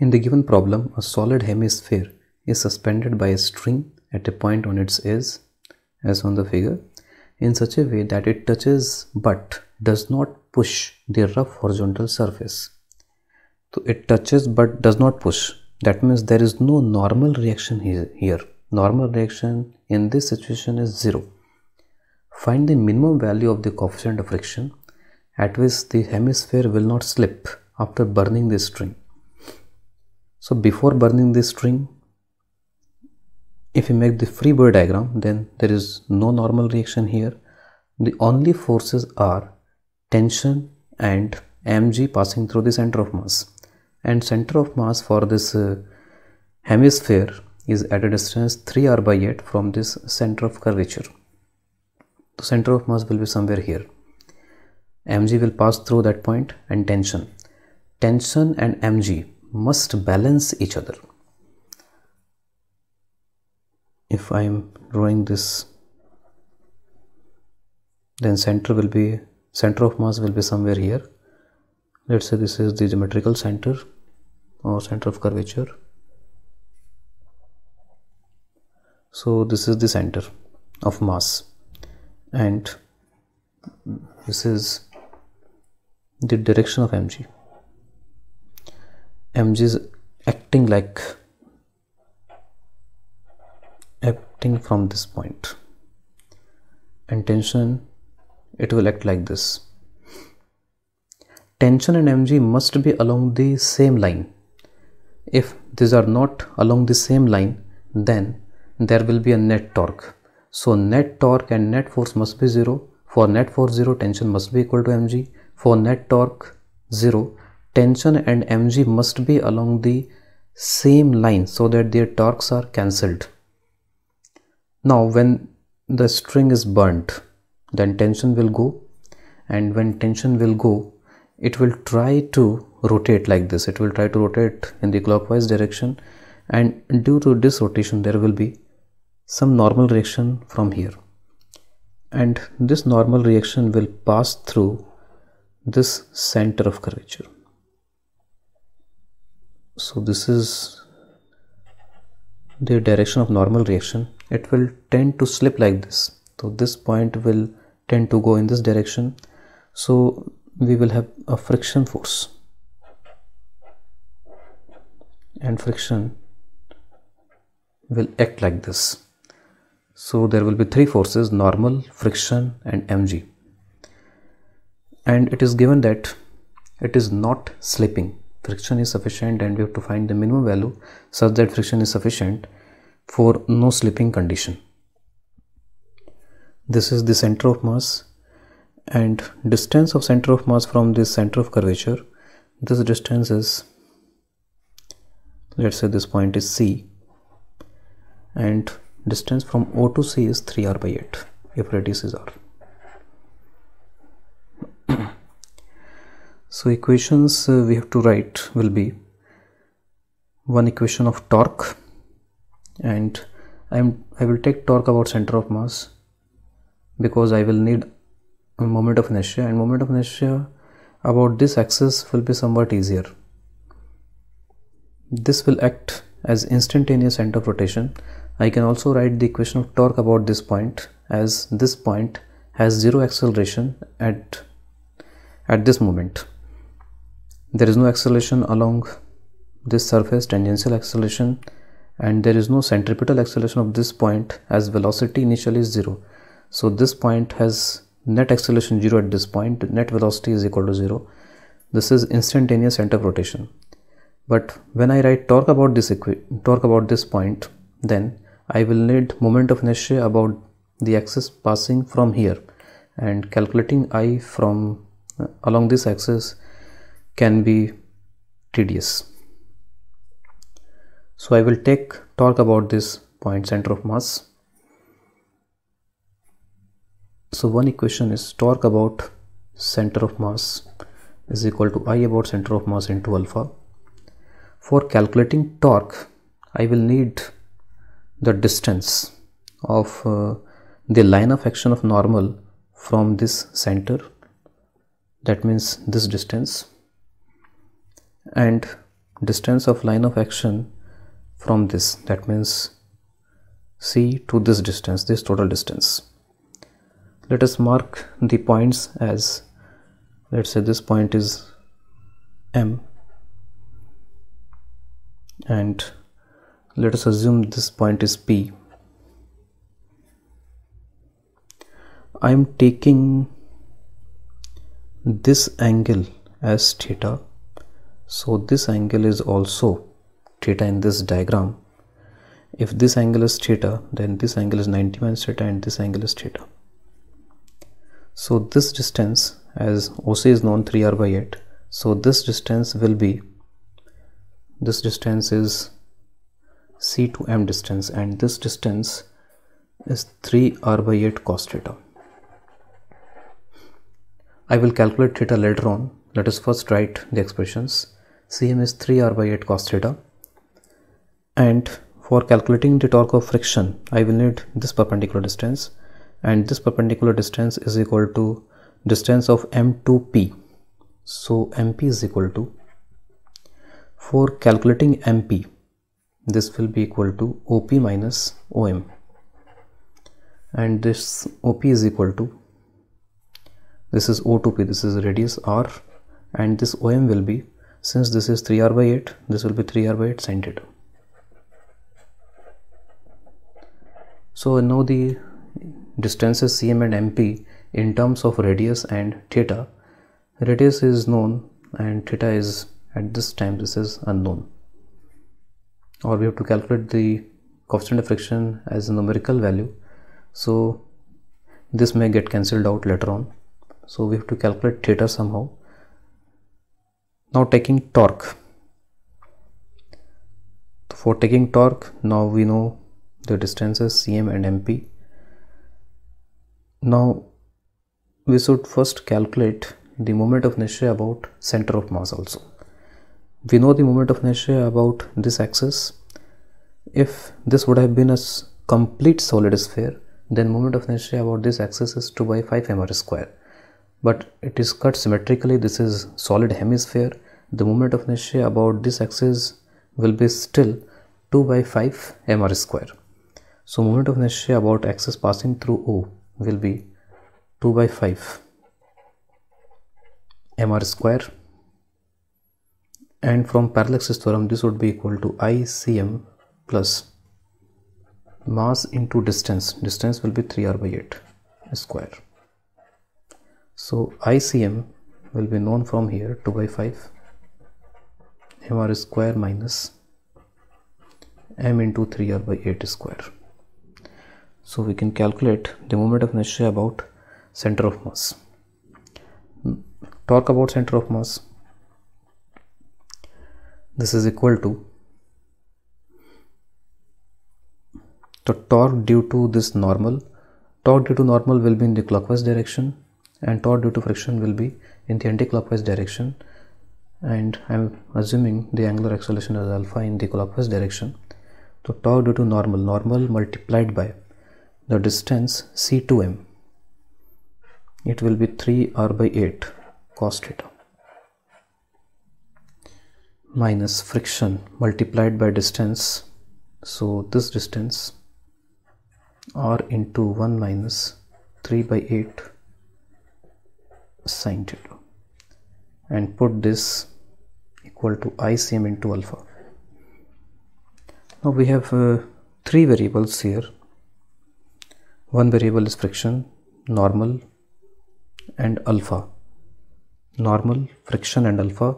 In the given problem, a solid hemisphere is suspended by a string at a point on its edge, as on the figure, in such a way that it touches but does not push the rough horizontal surface. So it touches but does not push. That means there is no normal reaction here. Normal reaction in this situation is 0. Find the minimum value of the coefficient of friction at which the hemisphere will not slip after burning the string. So before burning this string, if you make the free body diagram, then there is no normal reaction here. The only forces are tension and mg passing through the center of mass. And center of mass for this uh, hemisphere is at a distance 3r by 8 from this center of curvature. The center of mass will be somewhere here. mg will pass through that point and tension. Tension and mg must balance each other. If I am drawing this, then center will be center of mass will be somewhere here. Let's say this is the geometrical center or center of curvature. So this is the center of mass and this is the direction of mg mg is acting like acting from this point. And tension it will act like this. Tension and mg must be along the same line. If these are not along the same line then there will be a net torque. So net torque and net force must be zero. For net force zero tension must be equal to mg for net torque zero tension and mg must be along the same line so that their torques are cancelled. Now when the string is burnt then tension will go. And when tension will go it will try to rotate like this. It will try to rotate in the clockwise direction. And due to this rotation there will be some normal reaction from here. And this normal reaction will pass through this center of curvature so this is the direction of normal reaction. It will tend to slip like this. So this point will tend to go in this direction. So we will have a friction force and friction will act like this. So there will be three forces normal friction and mg and it is given that it is not slipping friction is sufficient and we have to find the minimum value such that friction is sufficient for no slipping condition. This is the center of mass and distance of center of mass from this center of curvature this distance is let's say this point is C and distance from O to C is 3r by 8 if radius is r. So equations uh, we have to write will be one equation of torque and I'm I will take torque about center of mass because I will need a moment of inertia and moment of inertia about this axis will be somewhat easier. This will act as instantaneous center of rotation. I can also write the equation of torque about this point as this point has zero acceleration at at this moment there is no acceleration along this surface tangential acceleration and there is no centripetal acceleration of this point as velocity initially is zero. So this point has net acceleration zero at this point net velocity is equal to zero. This is instantaneous center of rotation. But when i write torque about this torque about this point then i will need moment of inertia about the axis passing from here and calculating i from uh, along this axis can be tedious. So I will take torque about this point center of mass. So one equation is torque about center of mass is equal to I about center of mass into alpha. For calculating torque, I will need the distance of uh, the line of action of normal from this center that means this distance and distance of line of action from this. That means C to this distance this total distance. Let us mark the points as let's say this point is M. And let us assume this point is P. I'm taking this angle as theta so this angle is also theta in this diagram. If this angle is theta then this angle is 90 minus theta and this angle is theta. So this distance as OC is known 3r by 8 so this distance will be this distance is C to M distance and this distance is 3r by 8 cos theta. I will calculate theta later on. Let us first write the expressions Cm is 3r by 8 cos theta and for calculating the torque of friction I will need this perpendicular distance. And this perpendicular distance is equal to distance of m2p so mp is equal to for calculating mp this will be equal to op minus om and this op is equal to this is o to p this is radius r. And this om will be since this is 3r by 8 this will be 3r by 8 sin so now the distances cm and mp in terms of radius and theta. Radius is known and theta is at this time this is unknown. Or we have to calculate the coefficient of friction as a numerical value. So this may get cancelled out later on. So we have to calculate theta somehow now taking torque. For taking torque now we know the distances cm and mp now we should first calculate the moment of inertia about center of mass also. We know the moment of inertia about this axis. If this would have been a complete solid sphere then moment of inertia about this axis is 2 by 5 mr square but it is cut symmetrically. This is solid hemisphere. The moment of inertia about this axis will be still 2 by 5 mr square. So moment of inertia about axis passing through o will be 2 by 5 mr square. And from parallel axis theorem this would be equal to ICM plus mass into distance. Distance will be 3r by 8 square so ICM will be known from here 2 by 5 mr square minus m into 3r by 8 square. So we can calculate the moment of inertia about center of mass. Torque about center of mass. This is equal to the torque due to this normal. Torque due to normal will be in the clockwise direction and torque due to friction will be in the anti-clockwise direction. And I'm assuming the angular acceleration is alpha in the clockwise direction. So torque due to normal normal multiplied by the distance c to m. It will be 3 r by 8 cos theta minus friction multiplied by distance. So this distance r into 1 minus 3 by 8 sine theta and put this equal to ICM into alpha. Now we have uh, three variables here. One variable is friction, normal and alpha. Normal, friction and alpha.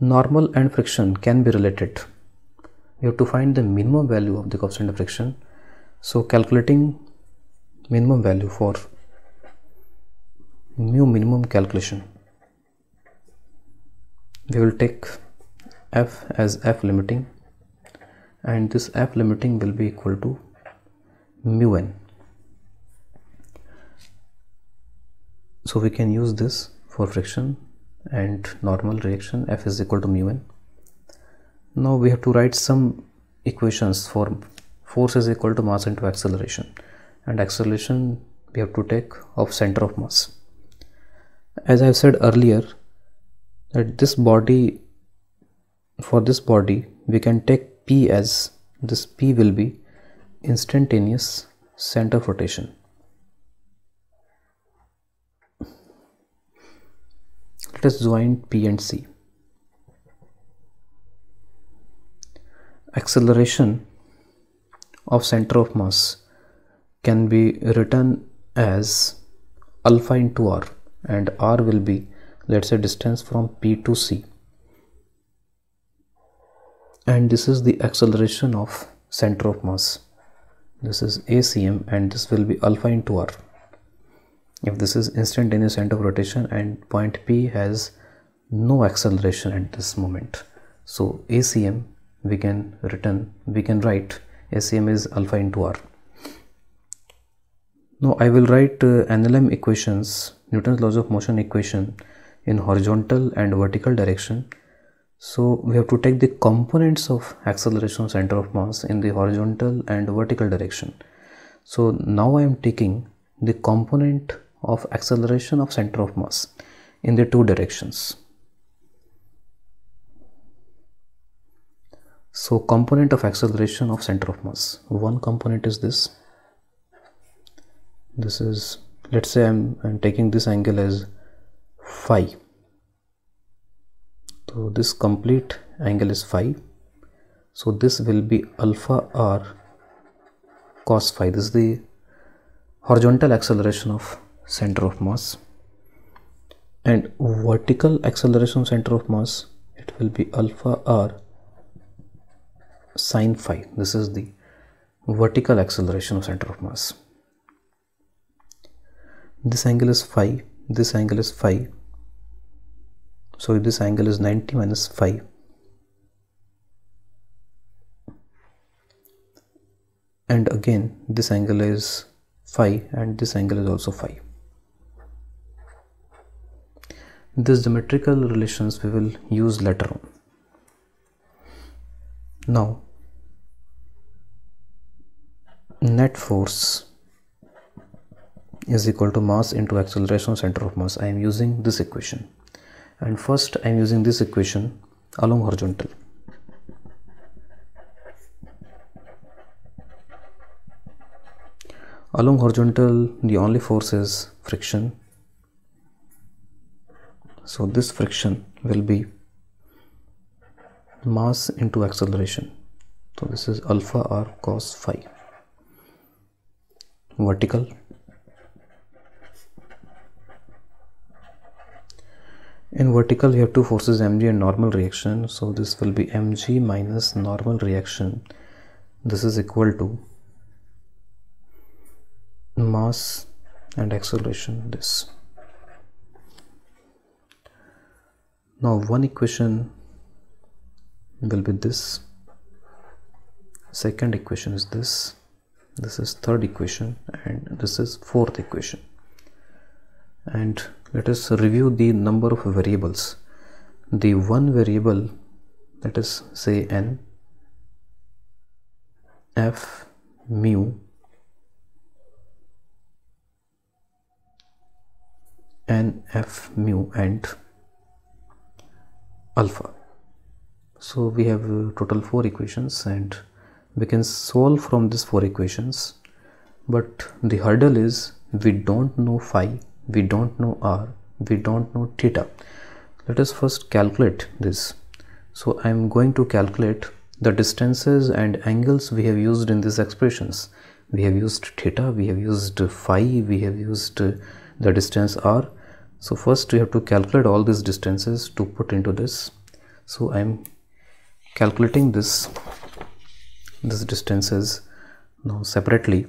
Normal and friction can be related. You have to find the minimum value of the coefficient of friction. So calculating minimum value for mu minimum calculation. We will take f as f limiting and this f limiting will be equal to mu n. So we can use this for friction and normal reaction f is equal to mu n. Now we have to write some equations for force is equal to mass into acceleration and acceleration we have to take of center of mass as I have said earlier that this body for this body we can take p as this p will be instantaneous center of rotation let us join p and c. Acceleration of center of mass can be written as alpha into r and r will be let's say distance from p to c. And this is the acceleration of center of mass. This is acm and this will be alpha into r. If this is instantaneous center of rotation and point p has no acceleration at this moment. So acm we can we can write acm is alpha into r now i will write uh, nlm equations newton's laws of motion equation in horizontal and vertical direction. So we have to take the components of acceleration of center of mass in the horizontal and vertical direction. So now i am taking the component of acceleration of center of mass in the two directions. So component of acceleration of center of mass. One component is this this is let's say I'm, I'm taking this angle as phi. So this complete angle is phi. So this will be alpha r cos phi. This is the horizontal acceleration of center of mass. And vertical acceleration center of mass it will be alpha r sine phi. This is the vertical acceleration of center of mass this angle is phi. This angle is phi. So this angle is 90 minus phi. And again this angle is phi and this angle is also phi. This geometrical relations we will use later on. Now net force is equal to mass into acceleration center of mass. I am using this equation. And first i am using this equation along horizontal. Along horizontal the only force is friction. So this friction will be mass into acceleration. So this is alpha r cos phi. Vertical in vertical you have two forces mg and normal reaction. So this will be mg minus normal reaction. This is equal to mass and acceleration this. Now one equation will be this. Second equation is this. This is third equation and this is fourth equation and let us review the number of variables. The one variable let us say n f mu n f mu and alpha. So we have uh, total four equations and we can solve from these four equations. But the hurdle is we don't know phi we don't know r we don't know theta. Let us first calculate this. So i am going to calculate the distances and angles we have used in these expressions. We have used theta we have used phi we have used the distance r. So first we have to calculate all these distances to put into this. So i am calculating this this distances now separately.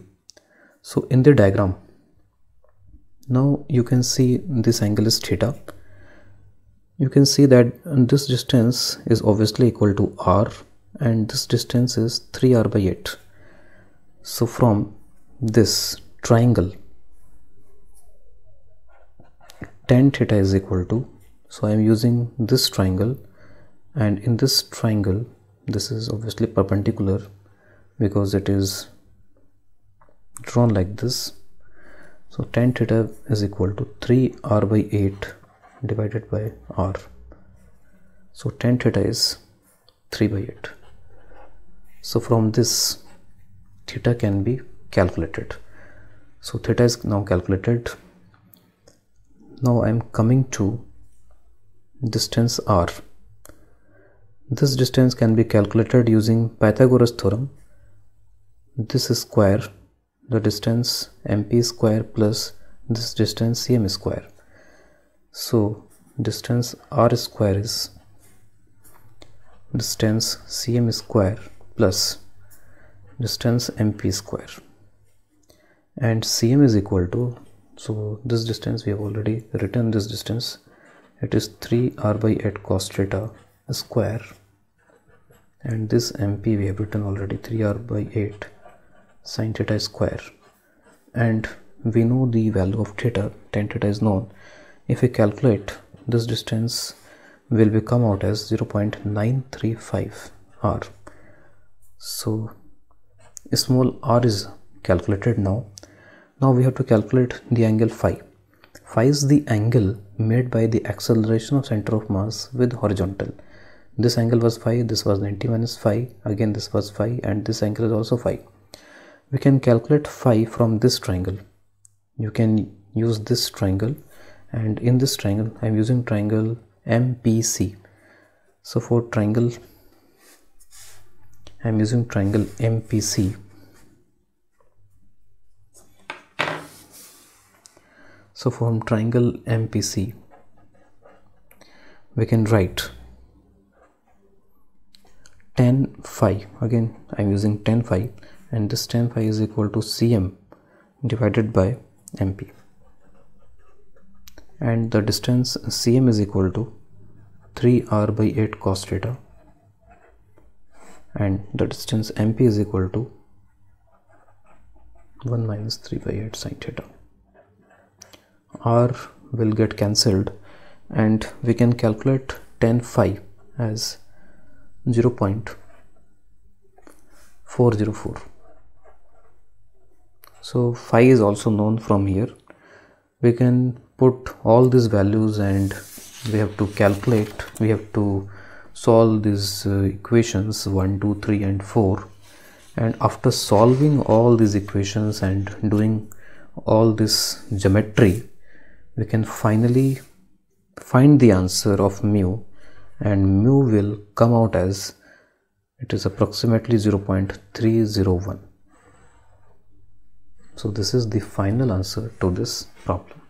So in the diagram now you can see this angle is theta. You can see that this distance is obviously equal to r and this distance is 3r by 8 so from this triangle tan theta is equal to so I am using this triangle and in this triangle this is obviously perpendicular because it is drawn like this so tan theta is equal to 3 r by 8 divided by r. So tan theta is 3 by 8 so from this theta can be calculated. So theta is now calculated. Now I'm coming to distance r. This distance can be calculated using Pythagoras theorem. This square the distance mp square plus this distance cm square. So distance r square is distance cm square plus distance mp square. And cm is equal to so this distance we have already written this distance. It is 3 r by 8 cos theta square. And this mp we have written already 3 r by 8 sin theta square. And we know the value of theta tan theta is known. If we calculate this distance will be come out as 0.935 r. So small r is calculated now. Now we have to calculate the angle phi. Phi is the angle made by the acceleration of center of mass with horizontal. This angle was phi this was 90 minus phi again this was phi and this angle is also phi we can calculate phi from this triangle. You can use this triangle and in this triangle i'm using triangle MPC so for triangle I'm using triangle MPC so from triangle MPC we can write tan phi. Again I'm using tan phi and this tan phi is equal to cm divided by mp and the distance cm is equal to 3r by 8 cos theta. And the distance mp is equal to 1 minus 3 by 8 sin theta. R will get cancelled and we can calculate tan phi as 0 0.404 so phi is also known from here. We can put all these values and we have to calculate we have to solve these uh, equations 1 2 3 and 4 and after solving all these equations and doing all this geometry we can finally find the answer of mu. And mu will come out as it is approximately 0.301 so this is the final answer to this problem